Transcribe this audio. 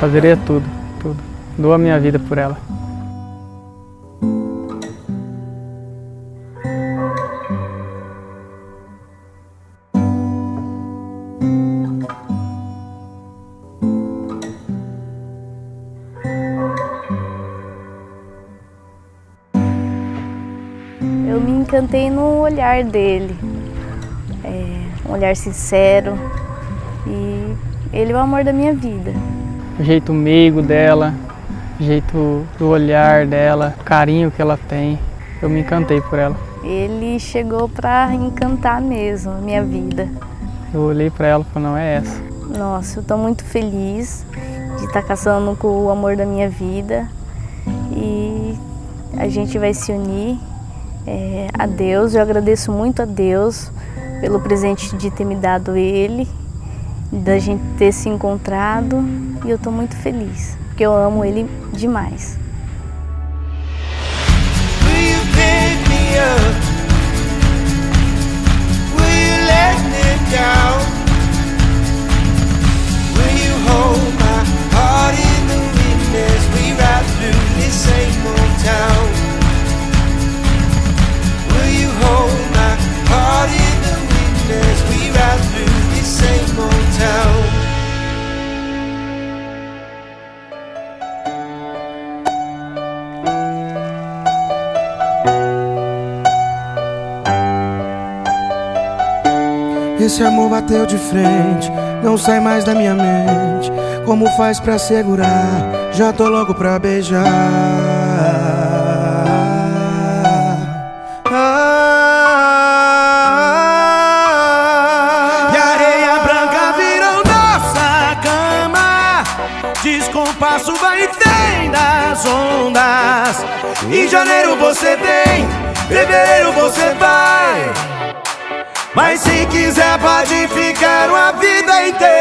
Fazeria tudo, tudo. Dou a minha vida por ela. Eu me encantei no olhar dele, é, um olhar sincero e ele é o amor da minha vida. O jeito meigo dela, o jeito do olhar dela, o carinho que ela tem, eu me encantei por ela. Ele chegou para encantar mesmo a minha vida. Eu olhei para ela e falei, não é essa. Nossa, eu estou muito feliz de estar tá casando com o amor da minha vida e a gente vai se unir é, a Deus. Eu agradeço muito a Deus pelo presente de ter me dado ele, da gente ter se encontrado e eu estou muito feliz, porque eu amo ele demais. Esse amor bateu de frente, não sai mais da minha mente. Como faz pra segurar? Já tô louco pra beijar. Ah, e areia branca virou nossa cama. Descompasso vai e vem das ondas. Em janeiro você vem, vida